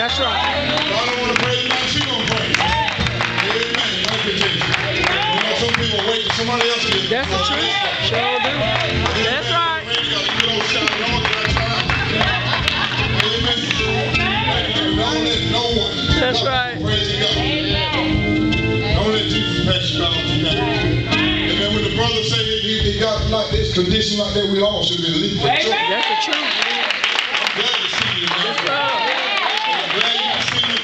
That's right. God don't want to praise you like she gonna praise. Amen. Thank you, Jesus. You know, some people wait till somebody else gets That's the truth. Sure do. That's right. Praise God. You know, shout it on, shout it out. Amen. Don't let no one. That's right. Praise God. Don't let Jesus pass you down tonight. And then when the brother say he, he, he got like this condition like that, we all should believe for joy. That's the truth. I'm glad to see you, man. Yes, sir. I'm glad you see me.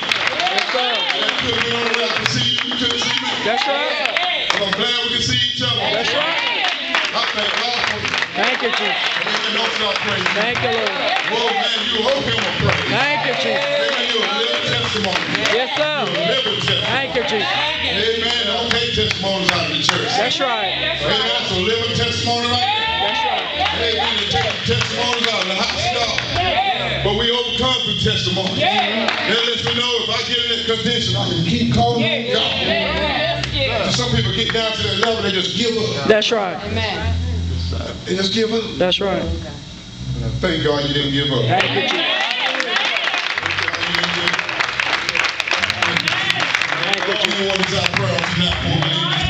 Yes, sir. That could be on the way I see you. You couldn't see me. That's right. But I'm glad we can see each other. That's right. I thank God for you. Thank you, Jesus. Amen. Don't. Thank you, Lord. Man, you owe him a praise. Thank you, Jesus. Amen. You're a living testimony. Yes, sir. You're a living testimony. Thank you, Jesus. Amen. Don't take testimonies out of the church. That's right. Amen. That's a living testimony right there. That's right. Amen. You take testimonies out come through testimony. Yeah. That lets me know if I get in that condition, I can keep calling yeah. God. Yeah. Yeah. Some people get down to that level, they just give up. That's right. Amen. They just give up. That's right. Thank God you didn't give up. Amen. Thank you. Thank you. Thank you.